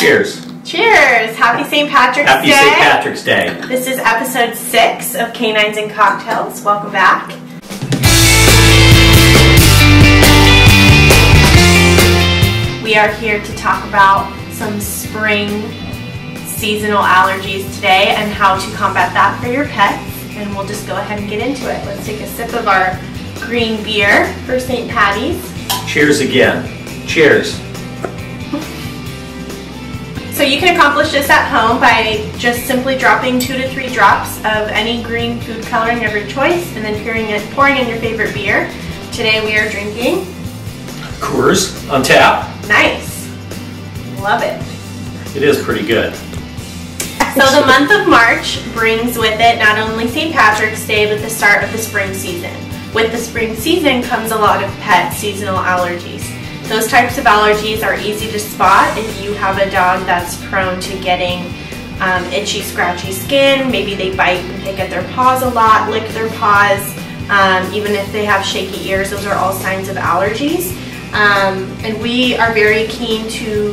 Cheers. Cheers! Happy St. Patrick's Happy Day. Happy St. Patrick's Day. This is episode six of Canines and Cocktails. Welcome back. We are here to talk about some spring seasonal allergies today and how to combat that for your pets. And we'll just go ahead and get into it. Let's take a sip of our green beer for St. Patty's. Cheers again. Cheers. So you can accomplish this at home by just simply dropping two to three drops of any green food coloring of your choice and then pouring it, pouring in your favorite beer. Today we are drinking Coors on tap. Nice. Love it. It is pretty good. So the month of March brings with it not only St. Patrick's Day but the start of the spring season. With the spring season comes a lot of pet seasonal allergies. Those types of allergies are easy to spot if you have a dog that's prone to getting um, itchy, scratchy skin. Maybe they bite and pick at their paws a lot, lick their paws. Um, even if they have shaky ears, those are all signs of allergies. Um, and we are very keen to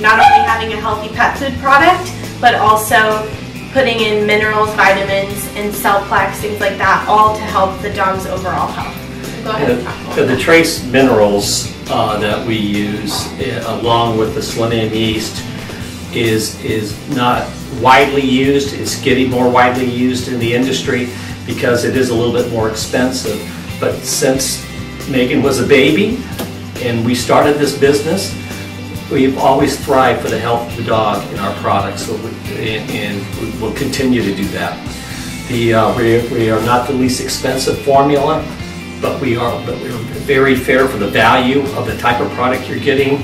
not only having a healthy pet food product, but also putting in minerals, vitamins, and cell Sel-Plex, things like that, all to help the dog's overall health. Go ahead and talk about The, the that. trace minerals uh, that we use uh, along with the selenium yeast is, is not widely used. It's getting more widely used in the industry because it is a little bit more expensive. But since Megan was a baby and we started this business, we've always thrived for the health of the dog in our products, so we, and, and we'll continue to do that. The, uh, we, we are not the least expensive formula, but we are, but we're very fair for the value of the type of product you're getting.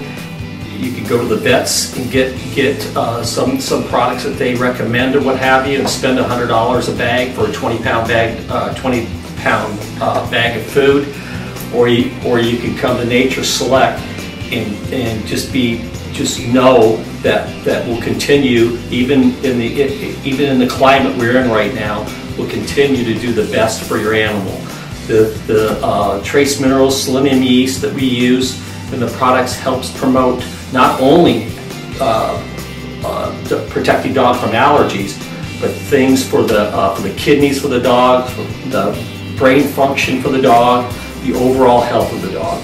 You can go to the vets and get get uh, some some products that they recommend or what have you, and spend hundred dollars a bag for a 20 pound bag, uh, 20 pound uh, bag of food, or you or you can come to Nature Select and and just be just know that that will continue even in the even in the climate we're in right now will continue to do the best for your animal. The the uh, trace minerals, selenium yeast that we use in the products helps promote not only uh, uh, to protect the dog from allergies, but things for the uh, for the kidneys for the dog, for the brain function for the dog, the overall health of the dog.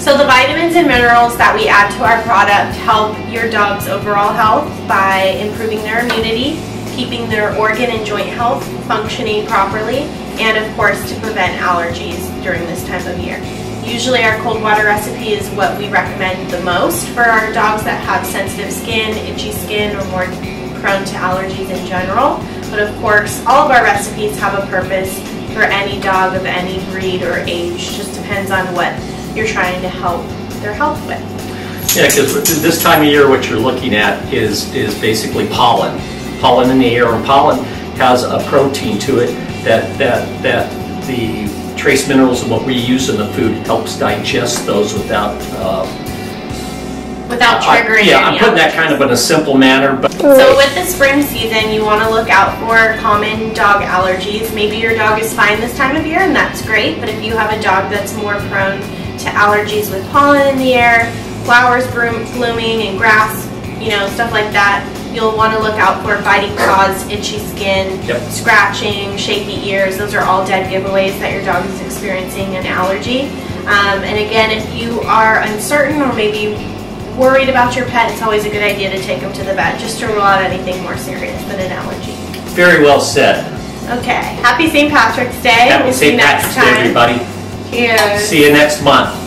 So the vitamins and minerals that we add to our product help your dog's overall health by improving their immunity, keeping their organ and joint health functioning properly, and of course to prevent allergies during this time of year. Usually our cold water recipe is what we recommend the most for our dogs that have sensitive skin, itchy skin, or more prone to allergies in general. But of course, all of our recipes have a purpose for any dog of any breed or age. Just depends on what you're trying to help their health with. Yeah, because this time of year, what you're looking at is is basically pollen, pollen in the air, and pollen has a protein to it that that that the trace minerals and what we use in the food helps digest those without. Uh, Without I- triggering yeah, any I'm putting that kind of in a simple manner, but So with the spring season, you want to look out for common dog allergies. Maybe your dog is fine this time of year, and that's great. But if you have a dog that's more prone to allergies with pollen in the air, flowers blooming, and grass, you know, stuff like that, you'll want to look out for biting paws, itchy skin, Yep. scratching, shaky ears. Those are all dead giveaways that your dog is experiencing an allergy. Um, and again, if you are uncertain or maybe worried about your pet, it's always a good idea to take them to the vet just to rule out anything more serious than an allergy. very well said. Okay, happy St. Patrick's Day. Happy We'll St. next Patrick's Day, everybody. Cheers. See you next month.